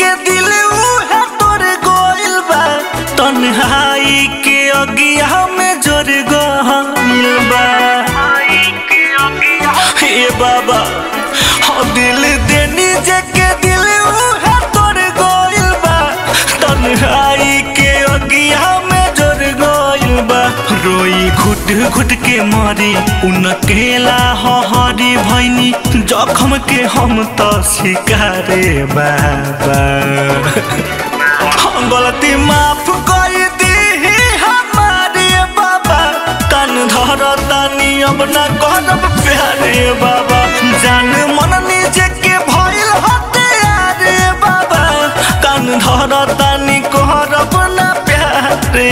के दिल उहे तोर गोइल बा तन्हाई के अगिया में जोर गहल बा हे बाबा हो दिल देनी जे के दिले उहे घुट के मरी उनकेला हरी भैनी जखम के हम तो शिकारे बाबा। हम गलती माफ़ कर दी हमारे बाबा कान धर तानी अब ना करब प्यारे बाबा। जान मन नीचे के भइल हते रे बाबा कान धर तानी करब ना प्यारे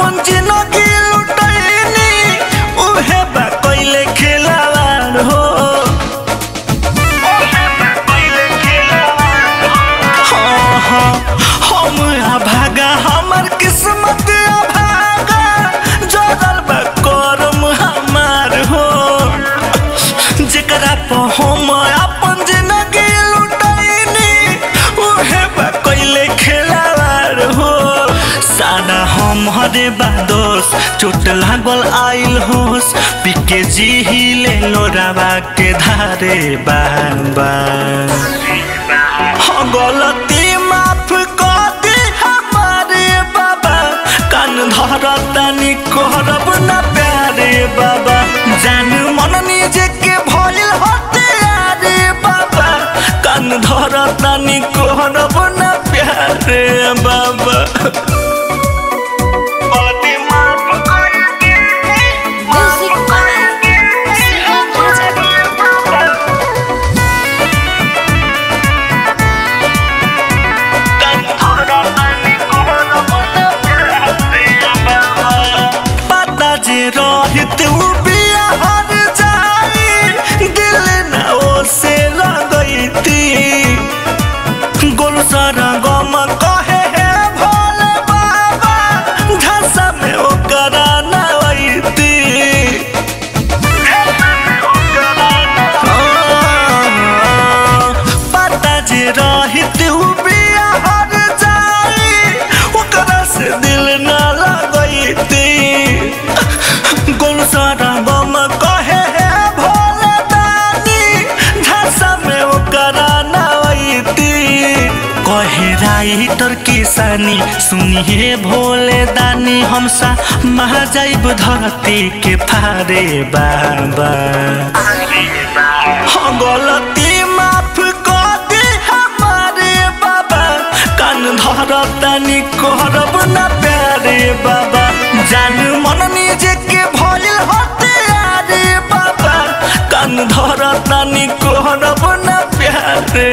हम बादोस चोट लागल आइल होस। पिके जी हिले लोरावा के धारे बाबा हाँ, गलती माफ़ कर दे हमारे बाबा। कान धर तानी करब ना प्यारे बाबा। जान मन निजे के भइल हते रे बाबा। कान धर तानी करब ना प्यारे बाबा। राइटर किसानी सुनिए भोले दानी हमसा महा जाइब धरती के फारे बाबा। हाँ, गलती माफ़ कर दे हमारे बाबा। कान धर तानी करब ना प्यारे बाबा। जान मन निजे के भइल हते रे बाबा। कान धर तानी करब ना प्यारे